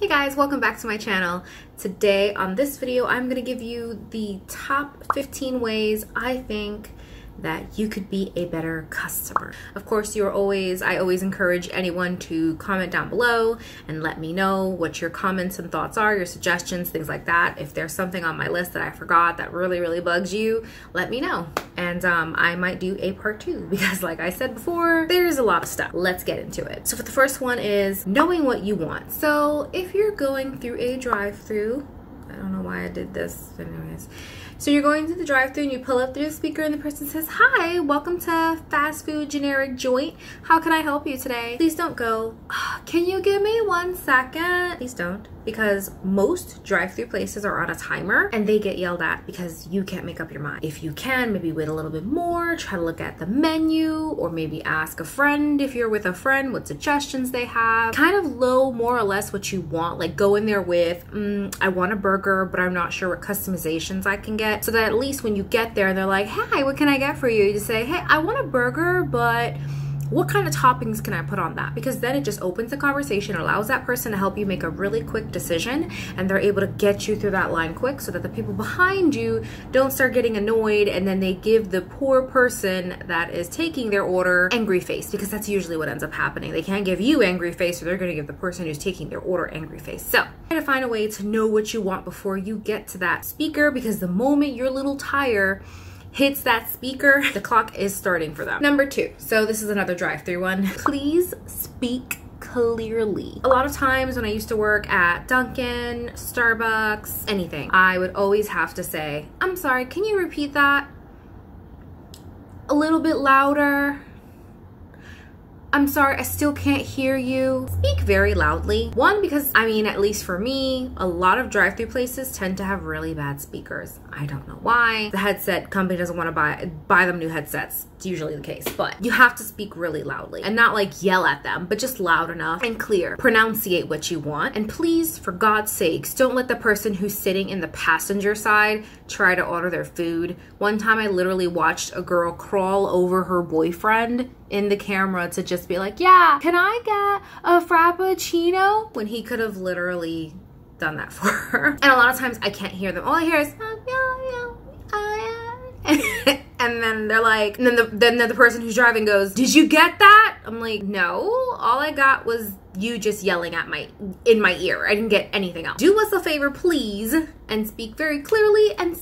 Hey guys, welcome back to my channel. Today on this video, I'm gonna give you the top 15 ways I think that you could be a better customer. Of course, you're always, I always encourage anyone to comment down below and let me know what your comments and thoughts are, your suggestions, things like that. If there's something on my list that I forgot that really, really bugs you, let me know. And um, I might do a part two because like I said before, there's a lot of stuff. Let's get into it. So for the first one is knowing what you want. So if you're going through a drive through I don't know why I did this, but anyways. So you're going to the drive-thru and you pull up through the speaker and the person says, Hi, welcome to fast food generic joint. How can I help you today? Please don't go, can you give me one second? Please don't because most drive-through places are on a timer and they get yelled at because you can't make up your mind. If you can, maybe wait a little bit more, try to look at the menu or maybe ask a friend if you're with a friend what suggestions they have. Kind of low more or less what you want. Like go in there with, mm, I want a burger, but I'm not sure what customizations I can get so that at least when you get there and they're like, hey, what can I get for you? You just say, hey, I want a burger, but what kind of toppings can I put on that? Because then it just opens the conversation, allows that person to help you make a really quick decision, and they're able to get you through that line quick so that the people behind you don't start getting annoyed and then they give the poor person that is taking their order angry face because that's usually what ends up happening. They can't give you angry face, so they're to give the person who's taking their order angry face. So, try to find a way to know what you want before you get to that speaker because the moment your little tire hits that speaker, the clock is starting for them. Number two, so this is another drive-through one. Please speak clearly. A lot of times when I used to work at Dunkin', Starbucks, anything, I would always have to say, I'm sorry, can you repeat that? A little bit louder. I'm sorry, I still can't hear you. Speak very loudly. One, because I mean, at least for me, a lot of drive-through places tend to have really bad speakers. I don't know why. The headset company doesn't want to buy buy them new headsets. It's usually the case, but you have to speak really loudly and not like yell at them, but just loud enough and clear. Pronunciate what you want. And please, for God's sakes, don't let the person who's sitting in the passenger side try to order their food. One time I literally watched a girl crawl over her boyfriend in the camera to just be like, yeah, can I get a Frappuccino? When he could have literally done that for her. And a lot of times I can't hear them. All I hear is, oh, and then they're like, and then the then the person who's driving goes, "Did you get that?" I'm like, "No, all I got was you just yelling at my in my ear. I didn't get anything else. Do us a favor, please, and speak very clearly and."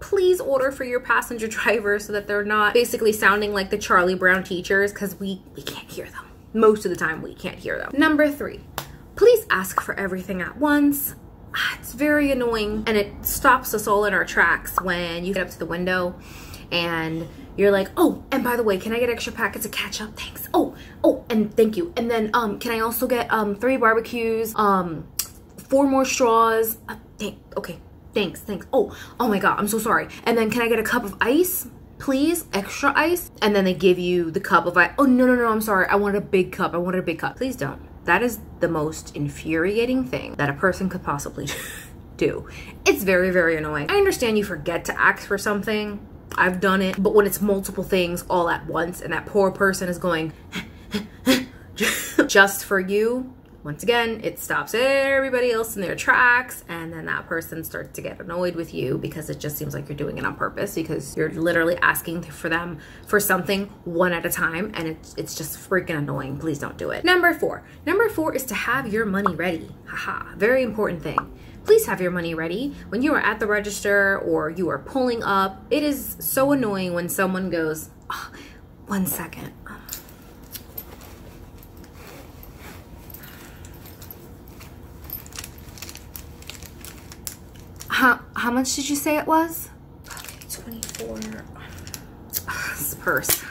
Please order for your passenger driver so that they're not basically sounding like the Charlie Brown teachers because we, we can't hear them. Most of the time, we can't hear them. Number three, please ask for everything at once. It's very annoying and it stops us all in our tracks when you get up to the window and you're like, oh, and by the way, can I get extra packets of ketchup? Thanks. Oh, oh, and thank you. And then um, can I also get um three barbecues, um, four more straws? Uh, thank, okay, thanks, thanks. Oh, oh my God, I'm so sorry. And then can I get a cup of ice? Please, extra ice. And then they give you the cup of ice. Oh, no, no, no, I'm sorry. I wanted a big cup. I wanted a big cup. Please don't. That is the most infuriating thing that a person could possibly do. It's very, very annoying. I understand you forget to ask for something I've done it, but when it's multiple things all at once and that poor person is going just for you, once again, it stops everybody else in their tracks and then that person starts to get annoyed with you because it just seems like you're doing it on purpose because you're literally asking for them for something one at a time and it's, it's just freaking annoying. Please don't do it. Number four. Number four is to have your money ready. Haha, very important thing please have your money ready. When you are at the register or you are pulling up, it is so annoying when someone goes, oh, one second. How, much did you say it was? 24. This purse.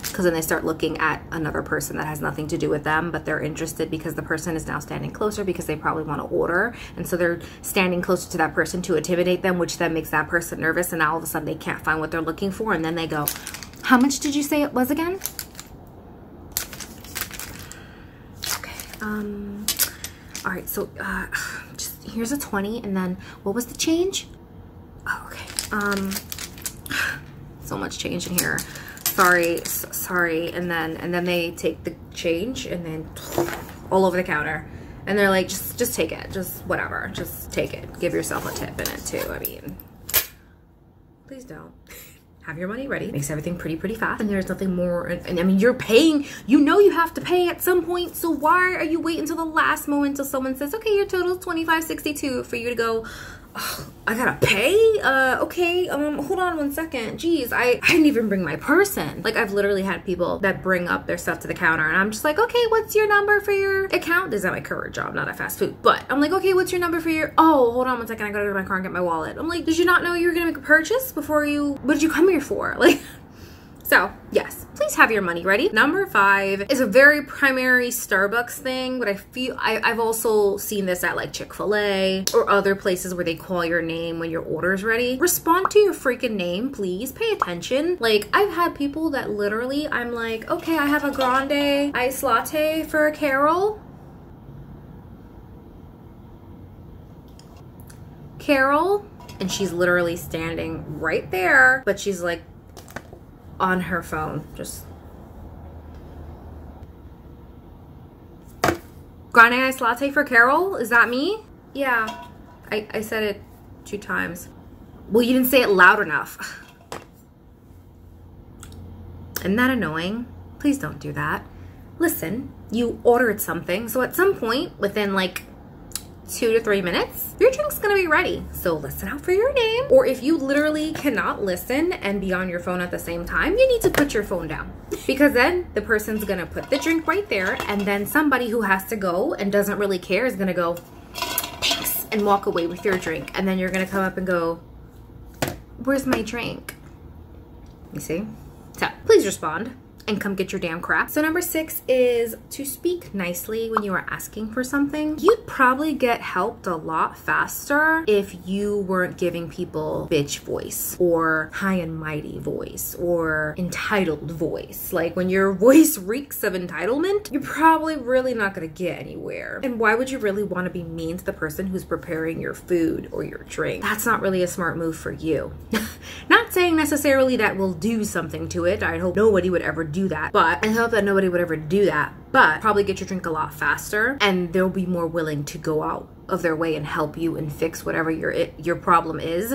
because then they start looking at another person that has nothing to do with them, but they're interested because the person is now standing closer because they probably want to order. And so they're standing closer to that person to intimidate them, which then makes that person nervous. And now all of a sudden they can't find what they're looking for. And then they go, how much did you say it was again? Um, all right. So, uh, just here's a 20. And then what was the change? Oh, okay. Um, so much change in here. sorry, sorry. And then, and then they take the change and then all over the counter. And they're like, just, just take it. Just whatever. Just take it. Give yourself a tip in it too. I mean, please don't. Have your money ready. Makes everything pretty, pretty fast. And there's nothing more. And, and, I mean, you're paying, you know you have to pay at some point. So why are you waiting until the last moment until someone says, okay, your total is 25.62 for you to go, I gotta pay? Uh, okay, um, hold on one second. Jeez, I, I didn't even bring my purse in. Like, I've literally had people that bring up their stuff to the counter and I'm just like, okay, what's your number for your account? This is at my current job, not at fast food. But I'm like, okay, what's your number for your, oh, hold on one second. I gotta go to my car and get my wallet. I'm like, did you not know you were gonna make a purchase before you, what did you come here for? Like, so yes, please have your money ready. Number five is a very primary Starbucks thing, but I feel I, have also seen this at like Chick-fil-A or other places where they call your name when your order's ready. Respond to your freaking name, please. Pay attention. Like I've had people that literally I'm like, okay, I have a grande iced latte for Carol. Carol, and she's literally standing right there, but she's like on her phone. Just grande iced latte for Carol? Is that me? Yeah, I, I said it two times. Well, you didn't say it loud enough. Isn't that annoying? Please don't do that. Listen, you ordered something, so at some point within like two to three minutes, your drink's gonna be ready. So listen out for your name. Or if you literally cannot listen and be on your phone at the same time, you need to put your phone down. Because then the person's gonna put the drink right there and then somebody who has to go and doesn't really care is gonna go, thanks, and walk away with your drink. And then you're gonna come up and go, where's my drink? You see? So please respond and come get your damn crap. So number six is to speak nicely when you are asking for something. You'd probably get helped a lot faster if you weren't giving people bitch voice or high and mighty voice or entitled voice. Like when your voice reeks of entitlement, you're probably really not gonna get anywhere. And why would you really wanna be mean to the person who's preparing your food or your drink? That's not really a smart move for you. not saying necessarily that will do something to it. I hope nobody would ever do that. But I hope that nobody would ever do that. But probably get your drink a lot faster and they'll be more willing to go out of their way and help you and fix whatever your your problem is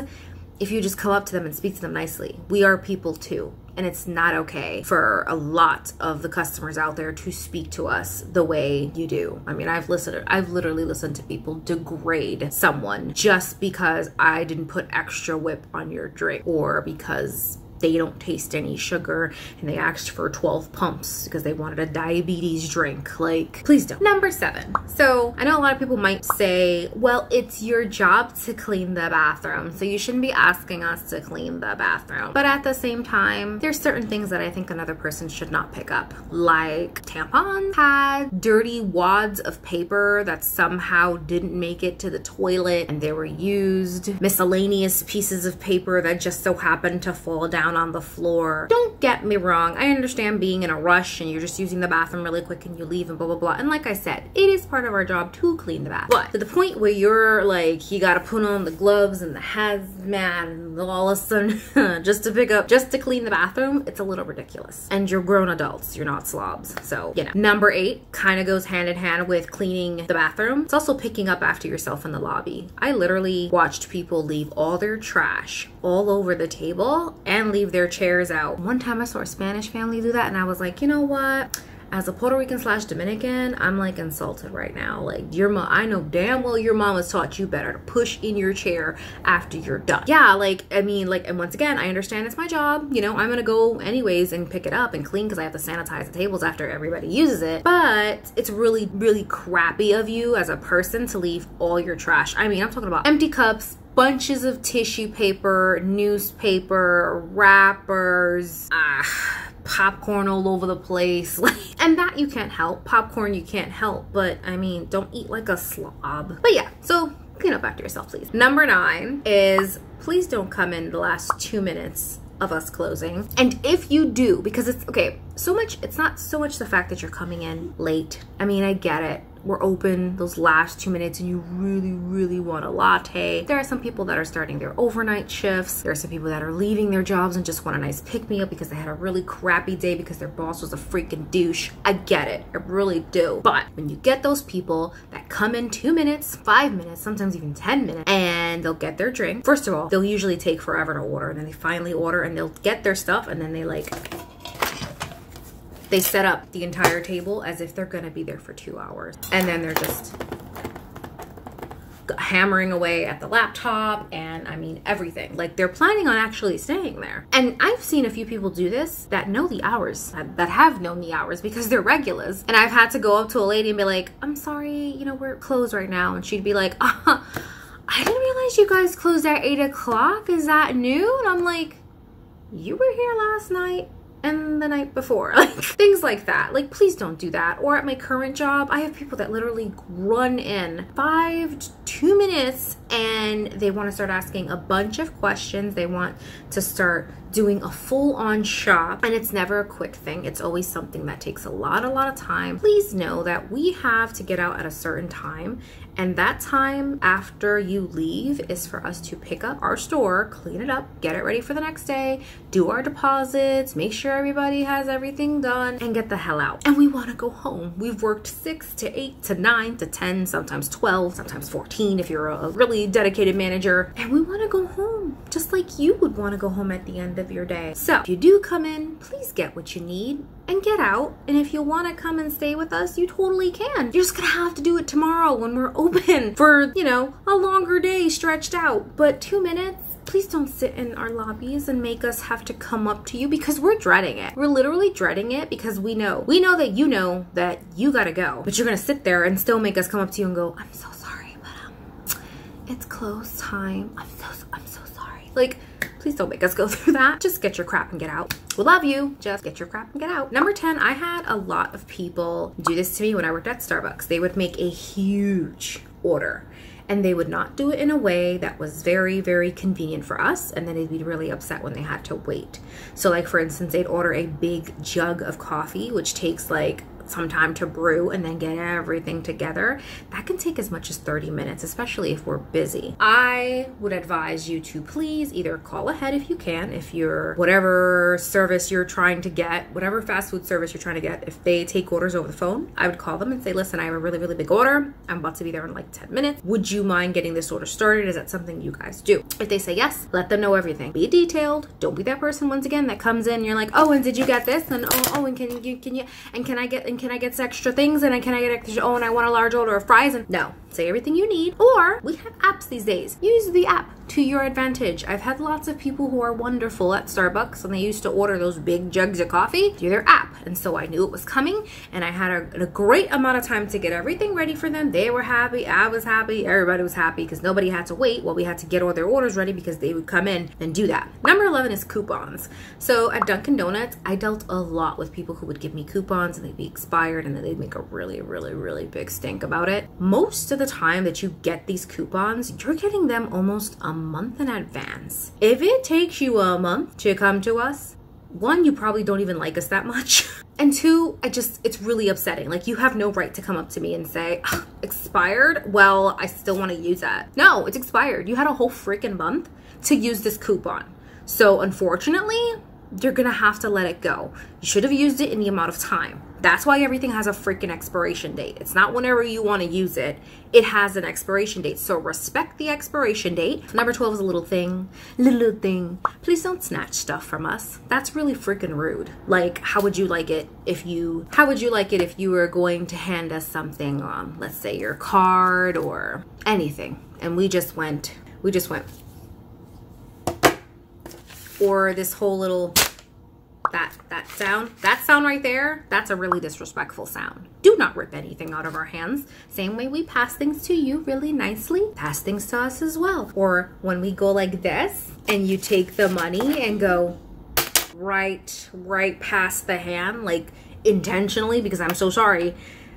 if you just come up to them and speak to them nicely. We are people too. And it's not okay for a lot of the customers out there to speak to us the way you do. I mean, I've listened, I've literally listened to people degrade someone just because I didn't put extra whip on your drink or because they don't taste any sugar and they asked for 12 pumps because they wanted a diabetes drink. Like, please don't. Number seven. So I know a lot of people might say, well, it's your job to clean the bathroom. So you shouldn't be asking us to clean the bathroom. But at the same time, there's certain things that I think another person should not pick up. Like tampons, pads, dirty wads of paper that somehow didn't make it to the toilet and they were used, miscellaneous pieces of paper that just so happened to fall down down on the floor. Don't get me wrong. I understand being in a rush and you're just using the bathroom really quick and you leave and blah, blah, blah. And like I said, it is part of our job to clean the bathroom. But to the point where you're like, you gotta put on the gloves and the hazmat and all of a sudden just to pick up, just to clean the bathroom, it's a little ridiculous. And you're grown adults, you're not slobs. So, you know. Number eight kind of goes hand in hand with cleaning the bathroom. It's also picking up after yourself in the lobby. I literally watched people leave all their trash all over the table and leave their chairs out. One time I saw a Spanish family do that and I was like, you know what? As a Puerto Rican slash Dominican, I'm like insulted right now. Like your mom, I know damn well your mom has taught you better to push in your chair after you're done. Yeah, like, I mean, like, and once again, I understand it's my job. You know, I'm gonna go anyways and pick it up and clean because I have to sanitize the tables after everybody uses it. But it's really, really crappy of you as a person to leave all your trash. I mean, I'm talking about empty cups, bunches of tissue paper, newspaper, wrappers, ah, popcorn all over the place. and that you can't help. Popcorn you can't help, but I mean, don't eat like a slob. But yeah, so clean up after yourself, please. Number nine is please don't come in the last two minutes of us closing. And if you do, because it's okay, so much, it's not so much the fact that you're coming in late. I mean, I get it we're open those last two minutes and you really, really want a latte. There are some people that are starting their overnight shifts. There are some people that are leaving their jobs and just want a nice pick me up because they had a really crappy day because their boss was a freaking douche. I get it. I really do. But when you get those people that come in two minutes, five minutes, sometimes even 10 minutes, and they'll get their drink. First of all, they'll usually take forever to order and then they finally order and they'll get their stuff and then they like they set up the entire table as if they're gonna be there for two hours. And then they're just hammering away at the laptop and I mean everything. Like they're planning on actually staying there. And I've seen a few people do this that know the hours, that have known the hours because they're regulars. And I've had to go up to a lady and be like, I'm sorry, you know, we're closed right now. And she'd be like, uh, I didn't realize you guys closed at eight o'clock. Is that new? And I'm like, you were here last night and the night before. Like things like that. Like please don't do that. Or at my current job i have people that literally run in five to two minutes and they want to start asking a bunch of questions. They want to start doing a full-on shop and it's never a quick thing it's always something that takes a lot a lot of time please know that we have to get out at a certain time and that time after you leave is for us to pick up our store, clean it up, get it ready for the next day, do our deposits, make sure everybody has everything done, and get the hell out. And we want to go home. We've worked six to eight to nine to 10, sometimes 12, sometimes 14 if you're a really dedicated manager. And we want to go home just like you would want to go home at the end of your day. So if you do come in, please get what you need and get out. And if you want to come and stay with us, you totally can. You're just gonna have to do it tomorrow when we're open for, you know, a longer day stretched out. But two minutes, please don't sit in our lobbies and make us have to come up to you because we're dreading it. We're literally dreading it because we know. We know that you know that you gotta go, but you're gonna sit there and still make us come up to you and go, I'm so sorry, but um, it's close time. I'm so, I'm so sorry. Like, Please don't make us go through that. Just get your crap and get out. We love you. Just get your crap and get out. Number 10, I had a lot of people do this to me when I worked at Starbucks. They would make a huge order and they would not do it in a way that was very, very convenient for us. And then they'd be really upset when they had to wait. So like for instance, they'd order a big jug of coffee, which takes like some time to brew and then get everything together, that can take as much as 30 minutes, especially if we're busy. I would advise you to please either call ahead if you can, if you're whatever service you're trying to get, whatever fast food service you're trying to get, if they take orders over the phone, I would call them and say, listen, I have a really, really big order. I'm about to be there in like 10 minutes. Would you mind getting this order started? Is that something you guys do? If they say yes, let them know everything. Be detailed. Don't be that person once again that comes in, you're like, oh, and did you get this? And oh, oh, and can you, can you, and can I get, and can I get extra things and can I get extra, oh, and I want a large order of fries. And no, say everything you need. Or we have apps these days. Use the app to your advantage. I've had lots of people who are wonderful at Starbucks and they used to order those big jugs of coffee through their app. And so I knew it was coming and I had a, a great amount of time to get everything ready for them. They were happy. I was happy. Everybody was happy because nobody had to wait while we had to get all their orders ready because they would come in and do that. Number 11 is coupons. So at Dunkin' Donuts, I dealt a lot with people who would give me coupons and they'd be expired and then they'd make a really, really, really big stink about it. Most of the time that you get these coupons, you're getting them almost a month in advance. If it takes you a month to come to us, one, you probably don't even like us that much. And two, I just, it's really upsetting. Like, you have no right to come up to me and say, expired? Well, I still want to use that. No, it's expired. You had a whole freaking month to use this coupon. So, unfortunately, you're gonna have to let it go. You should have used it in the amount of time. That's why everything has a freaking expiration date. It's not whenever you want to use it. It has an expiration date. So respect the expiration date. Number 12 is a little thing. Little little thing. Please don't snatch stuff from us. That's really freaking rude. Like, how would you like it if you, how would you like it if you were going to hand us something, um, let's say your card or anything. And we just went, we just went or this whole little that that sound that sound right there that's a really disrespectful sound. Do not rip anything out of our hands. Same way we pass things to you really nicely. Pass things to us as well. Or when we go like this and you take the money and go right right past the hand like intentionally because i'm so sorry.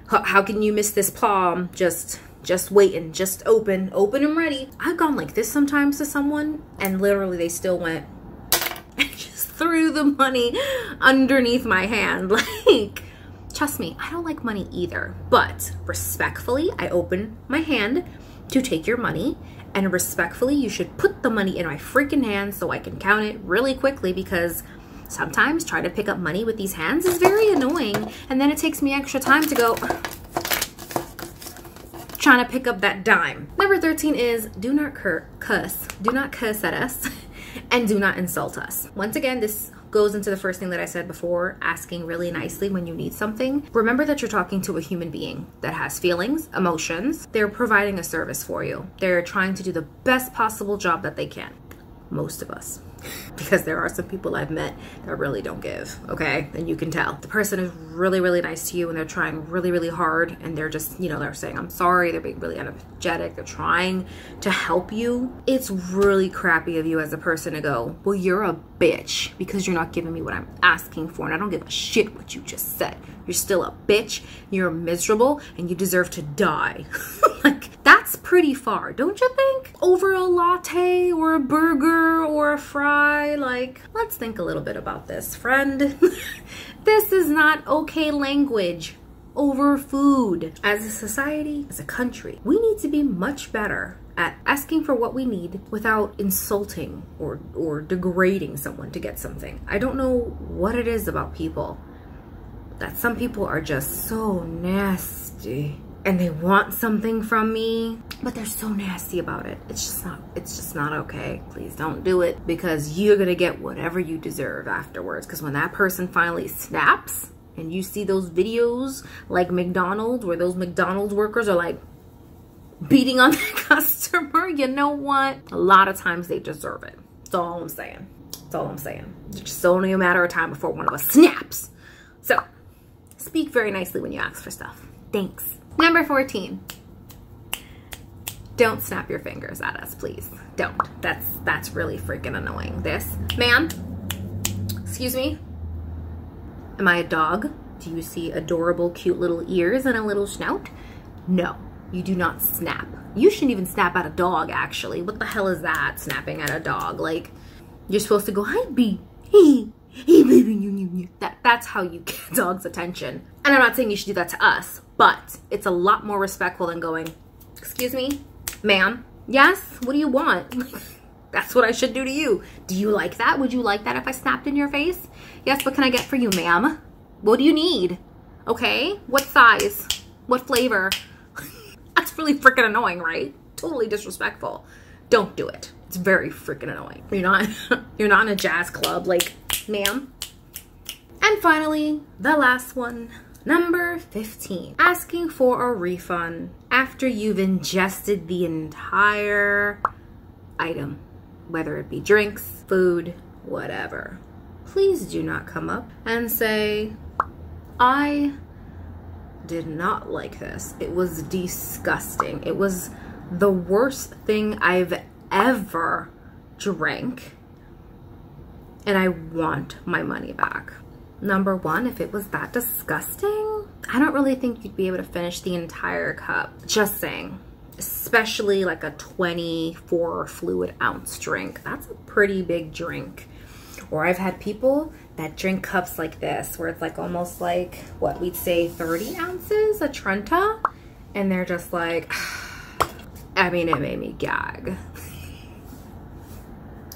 How can you miss this palm? Just just waiting just open open and ready. I've gone like this sometimes to someone and literally they still went threw the money underneath my hand. Like, Trust me, I don't like money either. But respectfully, I open my hand to take your money. And respectfully, you should put the money in my freaking hand so I can count it really quickly because sometimes trying to pick up money with these hands is very annoying. And then it takes me extra time to go trying to pick up that dime. Number 13 is do not cuss. Do not cuss at us and do not insult us. Once again, this goes into the first thing that I said before, asking really nicely when you need something. Remember that you're talking to a human being that has feelings, emotions. They're providing a service for you. They're trying to do the best possible job that they can. Most of us because there are some people I've met that really don't give, okay? And you can tell. The person is really, really nice to you and they're trying really, really hard and they're just, you know, they're saying, I'm sorry, they're being really energetic, they're trying to help you. It's really crappy of you as a person to go, well, you're a bitch because you're not giving me what I'm asking for and I don't give a shit what you just said. You're still a bitch, you're miserable, and you deserve to die. like, that's pretty far, don't you think? Over a latte or a burger or a fry, like, let's think a little bit about this, friend. this is not okay language over food. As a society, as a country, we need to be much better at asking for what we need without insulting or, or degrading someone to get something. I don't know what it is about people that some people are just so nasty and they want something from me but they're so nasty about it. It's just not it's just not okay. Please don't do it because you're gonna get whatever you deserve afterwards. Because when that person finally snaps and you see those videos like mcdonald's where those mcdonald's workers are like beating on the customer you know what? A lot of times they deserve it. That's all i'm saying. That's all i'm saying. It's just only a matter of time before one of us snaps. So Speak very nicely when you ask for stuff. Thanks. Number 14. Don't snap your fingers at us, please. Don't. That's that's really freaking annoying. This, ma'am, excuse me. Am I a dog? Do you see adorable, cute little ears and a little snout? No, you do not snap. You shouldn't even snap at a dog, actually. What the hell is that, snapping at a dog? Like, you're supposed to go, hi, B. Hey, That, that's how you get dogs' attention. And I'm not saying you should do that to us, but it's a lot more respectful than going, excuse me, ma'am, yes, what do you want? that's what I should do to you. Do you like that? Would you like that if I snapped in your face? Yes, what can I get for you, ma'am? What do you need? Okay, what size? What flavor? that's really freaking annoying, right? Totally disrespectful. Don't do it. It's very freaking annoying. You're not, you're not in a jazz club, like ma'am. And finally, the last one, number 15, asking for a refund after you've ingested the entire item, whether it be drinks, food, whatever. Please do not come up and say, I did not like this. It was disgusting. It was the worst thing I've ever drank and I want my money back. Number one, if it was that disgusting, I don't really think you'd be able to finish the entire cup. Just saying. Especially like a 24 fluid ounce drink. That's a pretty big drink. Or I've had people that drink cups like this, where it's like almost like what we'd say 30 ounces, a Trenta. And they're just like, I mean, it made me gag.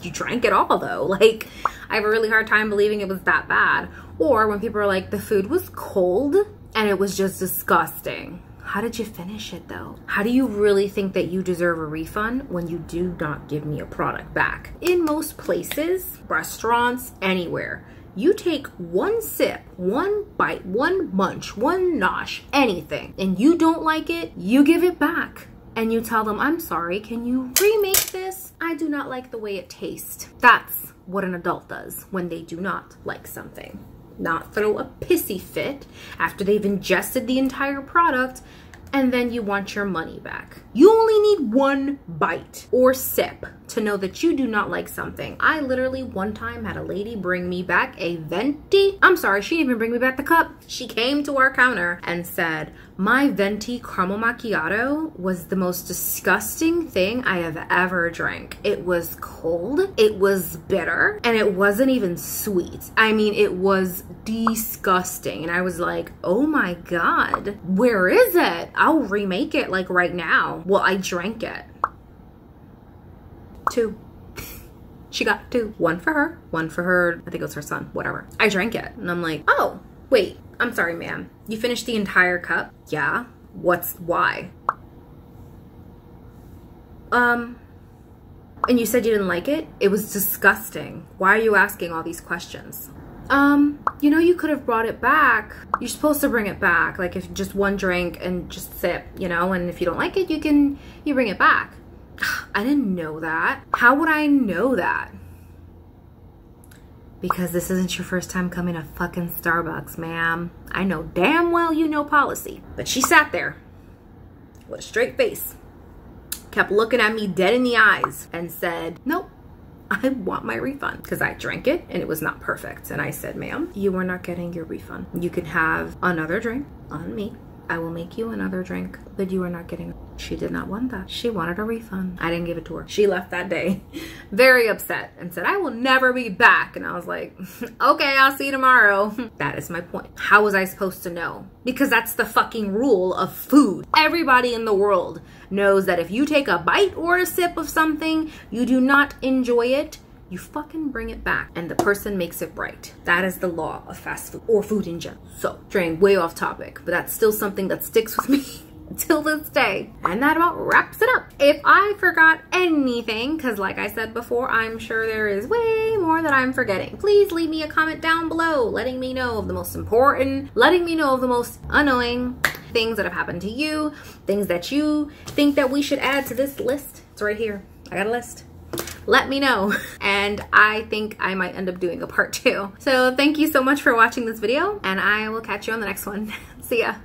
you drank it all though. Like, I have a really hard time believing it was that bad. Or when people are like, the food was cold and it was just disgusting. How did you finish it though? How do you really think that you deserve a refund when you do not give me a product back? In most places, restaurants, anywhere, you take one sip, one bite, one munch, one nosh, anything, and you don't like it, you give it back and you tell them, I'm sorry, can you remake this? I do not like the way it tastes. That's what an adult does when they do not like something. Not throw a pissy fit after they've ingested the entire product and then you want your money back. You only need one bite or sip to know that you do not like something. I literally one time had a lady bring me back a venti. I'm sorry, she didn't even bring me back the cup. She came to our counter and said, my venti caramel macchiato was the most disgusting thing I have ever drank. It was cold, it was bitter, and it wasn't even sweet. I mean, it was disgusting. And I was like, oh my God, where is it? I'll remake it like right now. Well, I drank it. Two. she got two. One for her, one for her, I think it was her son, whatever. I drank it and I'm like, oh, wait, I'm sorry, ma'am. You finished the entire cup? Yeah. What's why? Um, and you said you didn't like it? It was disgusting. Why are you asking all these questions? Um, you know, you could have brought it back. You're supposed to bring it back. Like if just one drink and just sip, you know, and if you don't like it, you can, you bring it back. I didn't know that. How would I know that? Because this isn't your first time coming to fucking Starbucks, ma'am. I know damn well you know policy. But she sat there with a straight face, kept looking at me dead in the eyes and said, nope, I want my refund because I drank it and it was not perfect. And I said, ma'am, you are not getting your refund. You can have another drink on me I will make you another drink, but you are not getting She did not want that. She wanted a refund. I didn't give it to her. She left that day very upset and said, I will never be back. And I was like, okay, I'll see you tomorrow. that is my point. How was I supposed to know? Because that's the fucking rule of food. Everybody in the world knows that if you take a bite or a sip of something, you do not enjoy it, you fucking bring it back and the person makes it right. That is the law of fast food or food in general. So, straying way off topic, but that's still something that sticks with me till this day. And that about wraps it up. If I forgot anything, because like I said before, I'm sure there is way more that I'm forgetting. Please leave me a comment down below letting me know of the most important, letting me know of the most annoying things that have happened to you, things that you think that we should add to this list. It's right here. I got a list let me know. And I think I might end up doing a part two. So thank you so much for watching this video and I will catch you on the next one. See ya.